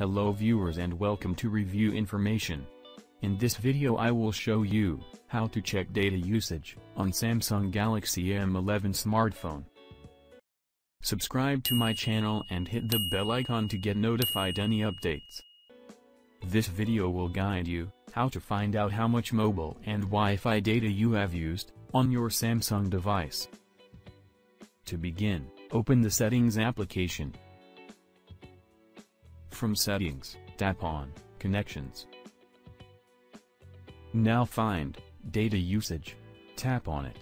Hello viewers and welcome to Review Information. In this video I will show you, how to check data usage, on Samsung Galaxy M11 smartphone. Subscribe to my channel and hit the bell icon to get notified any updates. This video will guide you, how to find out how much mobile and Wi-Fi data you have used, on your Samsung device. To begin, open the Settings application. From Settings, tap on Connections. Now find Data Usage. Tap on it.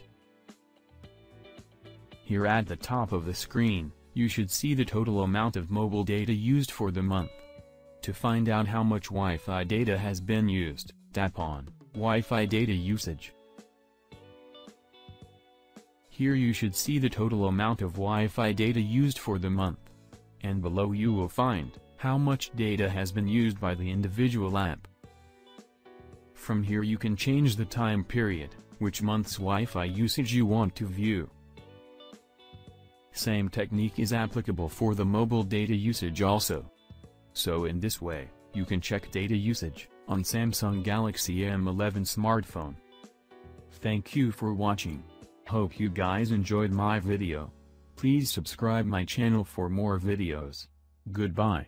Here at the top of the screen, you should see the total amount of mobile data used for the month. To find out how much Wi-Fi data has been used, tap on Wi-Fi data usage. Here you should see the total amount of Wi-Fi data used for the month. And below you will find how much data has been used by the individual app. From here you can change the time period, which month's Wi-Fi usage you want to view. Same technique is applicable for the mobile data usage also. So in this way, you can check data usage, on Samsung Galaxy M11 smartphone. Thank you for watching. Hope you guys enjoyed my video. Please subscribe my channel for more videos. Goodbye.